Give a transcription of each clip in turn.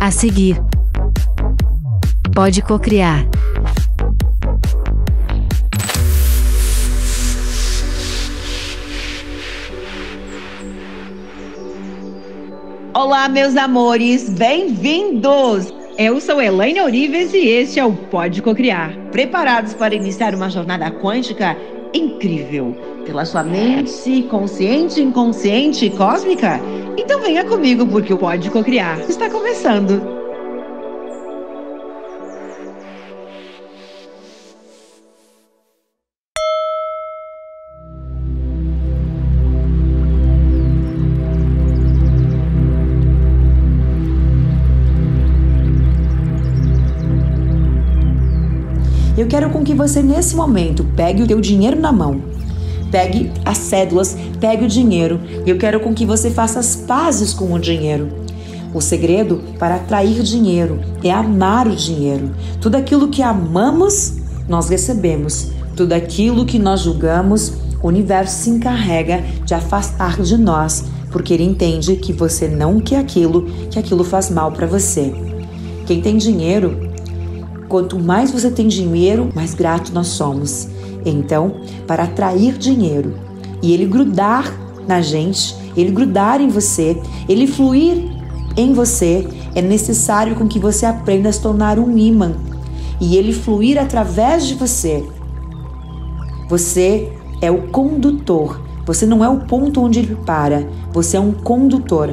A seguir, pode cocriar. Olá, meus amores, bem-vindos! Eu sou Elaine Orives e este é o Pode Cocriar. Preparados para iniciar uma jornada quântica incrível pela sua mente consciente, inconsciente e cósmica? Então venha comigo porque o Pode Cocriar está começando. Eu quero com que você nesse momento pegue o teu dinheiro na mão. Pegue as cédulas, pegue o dinheiro. Eu quero com que você faça as pazes com o dinheiro. O segredo para atrair dinheiro é amar o dinheiro. Tudo aquilo que amamos, nós recebemos. Tudo aquilo que nós julgamos, o universo se encarrega de afastar de nós, porque ele entende que você não quer aquilo, que aquilo faz mal para você. Quem tem dinheiro Quanto mais você tem dinheiro, mais grato nós somos. Então, para atrair dinheiro e ele grudar na gente, ele grudar em você, ele fluir em você, é necessário com que você aprenda a se tornar um imã e ele fluir através de você. Você é o condutor. Você não é o ponto onde ele para. Você é um condutor.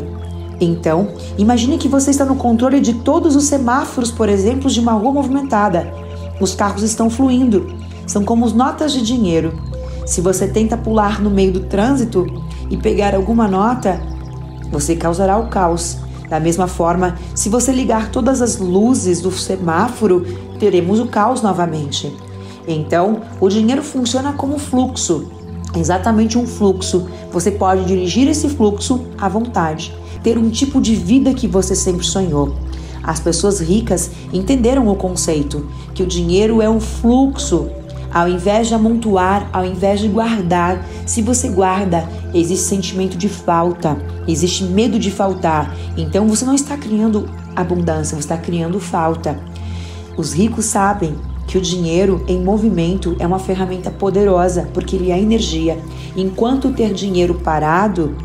Então, imagine que você está no controle de todos os semáforos, por exemplo, de uma rua movimentada. Os carros estão fluindo, são como notas de dinheiro. Se você tenta pular no meio do trânsito e pegar alguma nota, você causará o caos. Da mesma forma, se você ligar todas as luzes do semáforo, teremos o caos novamente. Então, o dinheiro funciona como fluxo, exatamente um fluxo. Você pode dirigir esse fluxo à vontade ter um tipo de vida que você sempre sonhou. As pessoas ricas entenderam o conceito que o dinheiro é um fluxo. Ao invés de amontoar, ao invés de guardar, se você guarda, existe sentimento de falta, existe medo de faltar. Então você não está criando abundância, você está criando falta. Os ricos sabem que o dinheiro em movimento é uma ferramenta poderosa porque ele é energia. Enquanto ter dinheiro parado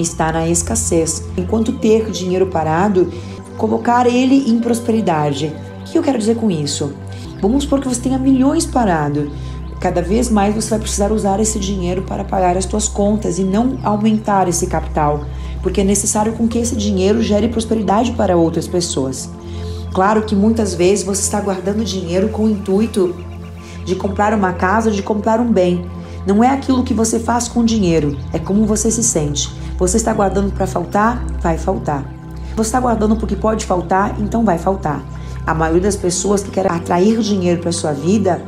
está na escassez, enquanto ter dinheiro parado, colocar ele em prosperidade. O que eu quero dizer com isso? Vamos supor que você tenha milhões parado. Cada vez mais você vai precisar usar esse dinheiro para pagar as suas contas e não aumentar esse capital, porque é necessário com que esse dinheiro gere prosperidade para outras pessoas. Claro que muitas vezes você está guardando dinheiro com o intuito de comprar uma casa, de comprar um bem. Não é aquilo que você faz com dinheiro, é como você se sente. Você está guardando para faltar? Vai faltar. Você está guardando porque pode faltar? Então vai faltar. A maioria das pessoas que querem atrair dinheiro para sua vida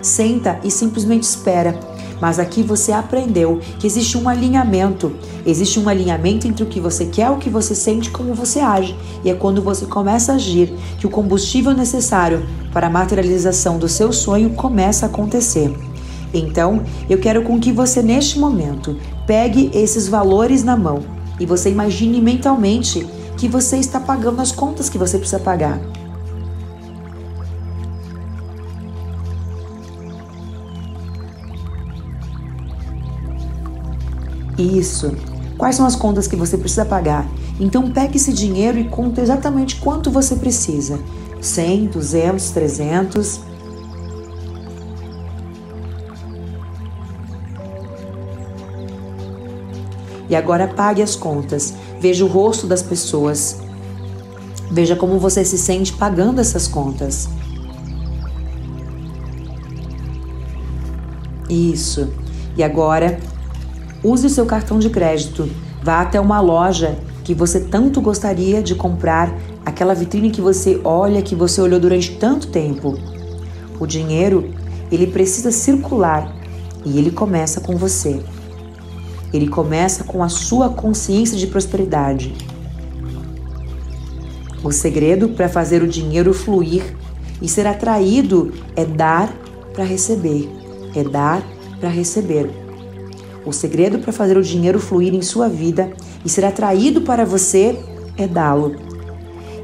senta e simplesmente espera. Mas aqui você aprendeu que existe um alinhamento. Existe um alinhamento entre o que você quer, o que você sente e como você age. E é quando você começa a agir que o combustível necessário para a materialização do seu sonho começa a acontecer. Então, eu quero com que você neste momento pegue esses valores na mão e você imagine mentalmente que você está pagando as contas que você precisa pagar. Isso. Quais são as contas que você precisa pagar? Então pegue esse dinheiro e conta exatamente quanto você precisa. 100, 200, 300. E agora pague as contas. Veja o rosto das pessoas. Veja como você se sente pagando essas contas. Isso. E agora, use o seu cartão de crédito. Vá até uma loja que você tanto gostaria de comprar, aquela vitrine que você olha, que você olhou durante tanto tempo. O dinheiro, ele precisa circular e ele começa com você. Ele começa com a sua consciência de prosperidade. O segredo para fazer o dinheiro fluir e ser atraído é dar para receber. É dar para receber. O segredo para fazer o dinheiro fluir em sua vida e ser atraído para você é dá-lo.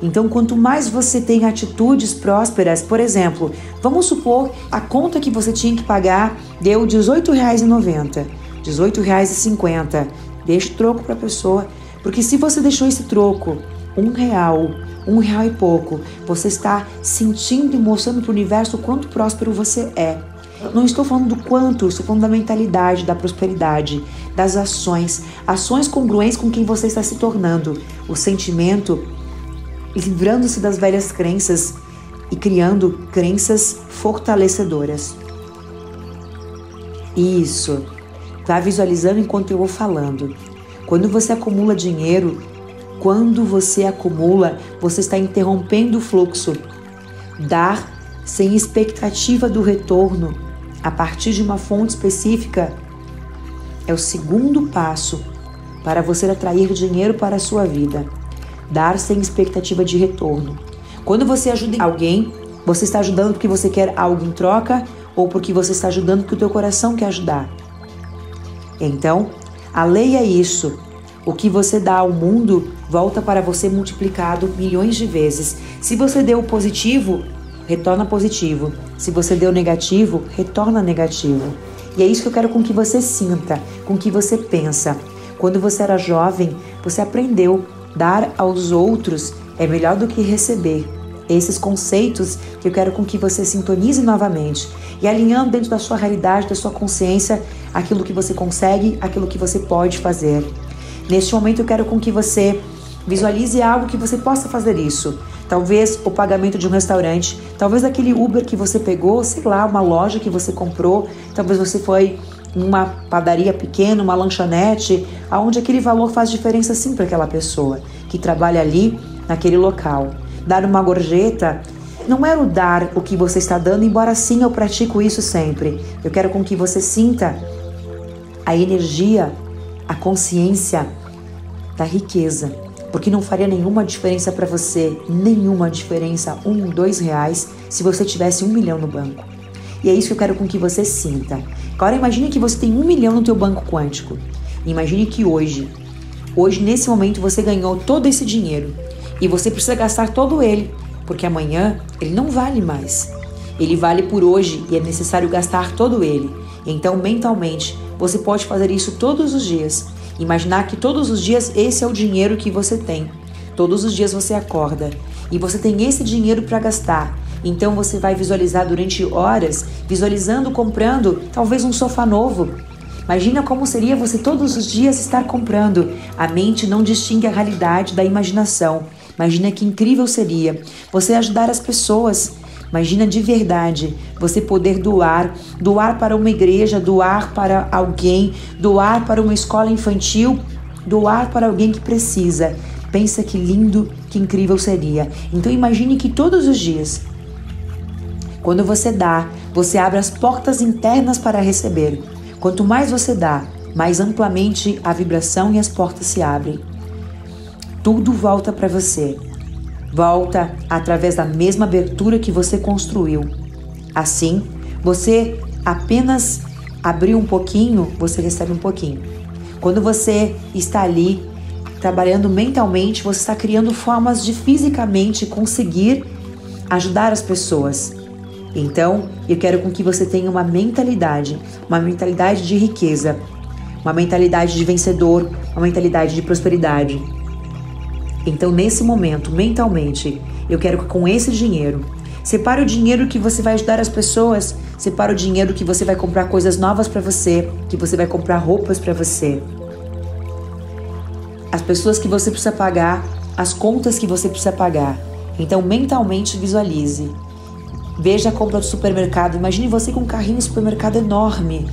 Então, quanto mais você tem atitudes prósperas, por exemplo, vamos supor a conta que você tinha que pagar deu R$ 18,90, R$ 18,50. Deixa o troco para a pessoa, porque se você deixou esse troco, um real, um real e pouco, você está sentindo e mostrando para o universo o quanto próspero você é. Não estou falando do quanto, estou falando da mentalidade, da prosperidade, das ações, ações congruentes com quem você está se tornando, o sentimento, livrando-se das velhas crenças e criando crenças fortalecedoras. Isso. Vá visualizando enquanto eu vou falando. Quando você acumula dinheiro, quando você acumula, você está interrompendo o fluxo. Dar sem expectativa do retorno a partir de uma fonte específica é o segundo passo para você atrair dinheiro para a sua vida. Dar sem expectativa de retorno. Quando você ajuda alguém, você está ajudando porque você quer algo em troca ou porque você está ajudando porque o teu coração quer ajudar. Então, a lei é isso. O que você dá ao mundo volta para você multiplicado milhões de vezes. Se você deu positivo, retorna positivo. Se você deu negativo, retorna negativo. E é isso que eu quero com que você sinta, com que você pensa. Quando você era jovem, você aprendeu dar aos outros é melhor do que receber. Esses conceitos que eu quero com que você sintonize novamente e alinhando dentro da sua realidade, da sua consciência, aquilo que você consegue, aquilo que você pode fazer. Neste momento eu quero com que você visualize algo que você possa fazer isso. Talvez o pagamento de um restaurante, talvez aquele Uber que você pegou, sei lá, uma loja que você comprou, talvez você foi numa padaria pequena, uma lanchonete, aonde aquele valor faz diferença sim para aquela pessoa que trabalha ali naquele local. Dar uma gorjeta não é o dar o que você está dando, embora sim eu pratico isso sempre. Eu quero com que você sinta a energia, a consciência da riqueza porque não faria nenhuma diferença para você, nenhuma diferença, um, dois reais, se você tivesse um milhão no banco. E é isso que eu quero com que você sinta. Agora imagine que você tem um milhão no teu banco quântico. Imagine que hoje, hoje nesse momento você ganhou todo esse dinheiro e você precisa gastar todo ele, porque amanhã ele não vale mais. Ele vale por hoje e é necessário gastar todo ele. Então, mentalmente, você pode fazer isso todos os dias Imaginar que todos os dias esse é o dinheiro que você tem. Todos os dias você acorda e você tem esse dinheiro para gastar. Então você vai visualizar durante horas, visualizando, comprando talvez um sofá novo. Imagina como seria você todos os dias estar comprando. A mente não distingue a realidade da imaginação. Imagina que incrível seria você ajudar as pessoas Imagina de verdade você poder doar, doar para uma igreja, doar para alguém, doar para uma escola infantil, doar para alguém que precisa. Pensa que lindo, que incrível seria. Então imagine que todos os dias, quando você dá, você abre as portas internas para receber. Quanto mais você dá, mais amplamente a vibração e as portas se abrem. Tudo volta para você. Volta através da mesma abertura que você construiu. Assim, você apenas abriu um pouquinho, você recebe um pouquinho. Quando você está ali trabalhando mentalmente, você está criando formas de fisicamente conseguir ajudar as pessoas. Então, eu quero com que você tenha uma mentalidade, uma mentalidade de riqueza, uma mentalidade de vencedor, uma mentalidade de prosperidade. Então, nesse momento, mentalmente, eu quero que com esse dinheiro, separe o dinheiro que você vai ajudar as pessoas, separe o dinheiro que você vai comprar coisas novas para você, que você vai comprar roupas para você. As pessoas que você precisa pagar, as contas que você precisa pagar. Então, mentalmente visualize. Veja a compra do supermercado. Imagine você com um carrinho de supermercado enorme.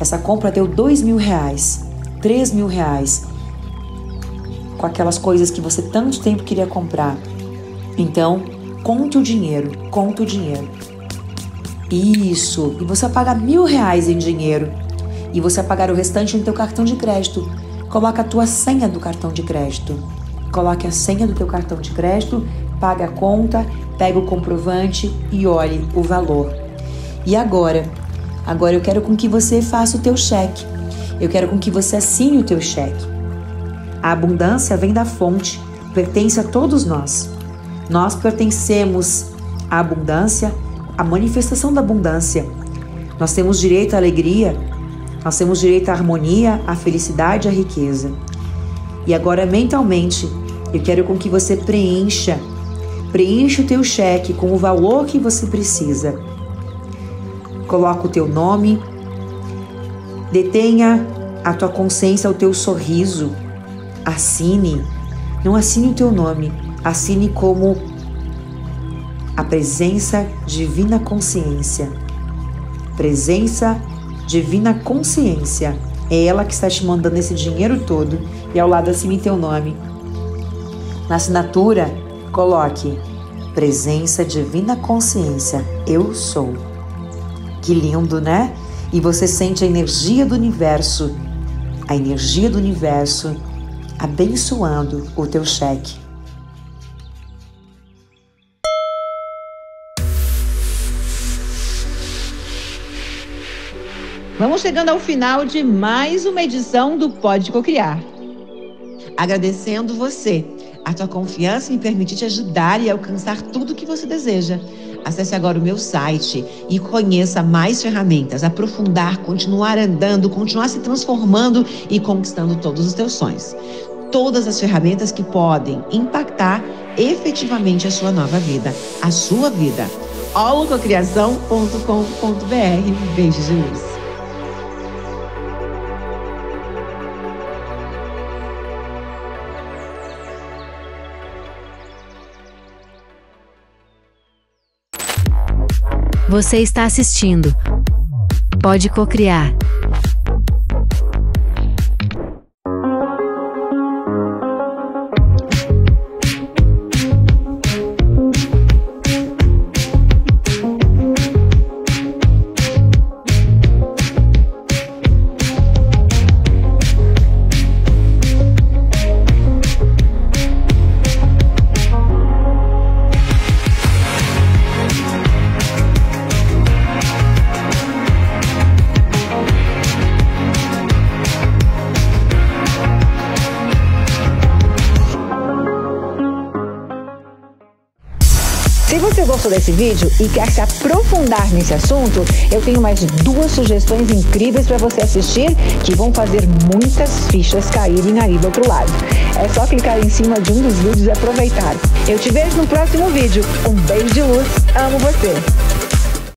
Essa compra deu dois mil reais, três mil reais com aquelas coisas que você tanto tempo queria comprar. Então, conte o dinheiro, conte o dinheiro. Isso, e você paga mil reais em dinheiro e você pagar o restante no teu cartão de crédito. Coloca a tua senha do cartão de crédito. Coloque a senha do teu cartão de crédito, paga a conta, pega o comprovante e olhe o valor. E agora? Agora eu quero com que você faça o teu cheque. Eu quero com que você assine o teu cheque. A abundância vem da fonte. pertence a todos nós. Nós pertencemos à abundância, à manifestação da abundância. Nós temos direito à alegria, nós temos direito à harmonia, à felicidade, à riqueza. E agora, mentalmente, eu quero com que você preencha, preencha o teu cheque com o valor que você precisa. Coloca o teu nome, detenha a tua consciência, o teu sorriso, assine, não assine o teu nome, assine como a presença divina consciência. Presença divina consciência. É ela que está te mandando esse dinheiro todo e ao lado assine teu nome. Na assinatura, coloque Presença Divina Consciência. Eu sou. Que lindo, né? E você sente a energia do universo, a energia do universo abençoando o teu cheque. Vamos chegando ao final de mais uma edição do Pode Cocriar. Agradecendo você, a tua confiança em permitir te ajudar e alcançar tudo o que você deseja. Acesse agora o meu site e conheça mais ferramentas, aprofundar, continuar andando, continuar se transformando e conquistando todos os teus sonhos. Todas as ferramentas que podem impactar efetivamente a sua nova vida, a sua vida. holococriação.com.br. Beijos de luz. Você está assistindo. Pode cocriar. Gostou desse vídeo e quer se aprofundar nesse assunto, eu tenho mais duas sugestões incríveis para você assistir que vão fazer muitas fichas caírem aí do outro lado. É só clicar em cima de um dos vídeos e aproveitar. Eu te vejo no próximo vídeo. Um beijo de luz, amo você!